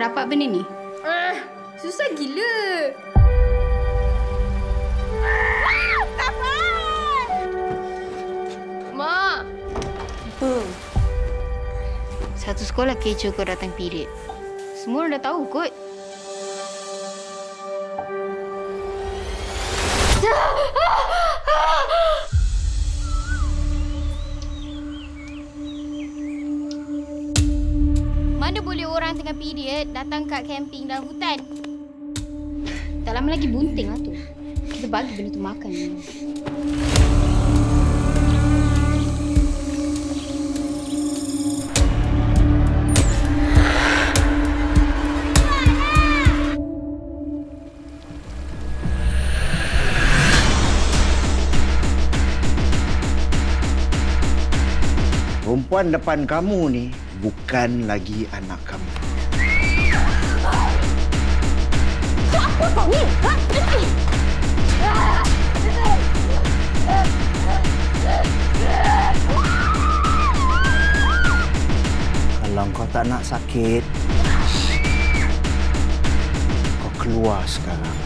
kau dapat benda ni? Ah, susah gila. Mak. Satu sekolah kecoh kau datang period. Semua orang dah tahu kot. Mana boleh orang tengah period datang kat camping dalam hutan? Tak lama lagi bunting lah tu. Kita bagi benda tu makan. Perempuan depan kamu ni bukan lagi anak kamu. Kalau kau tak nak sakit, kau keluar sekarang.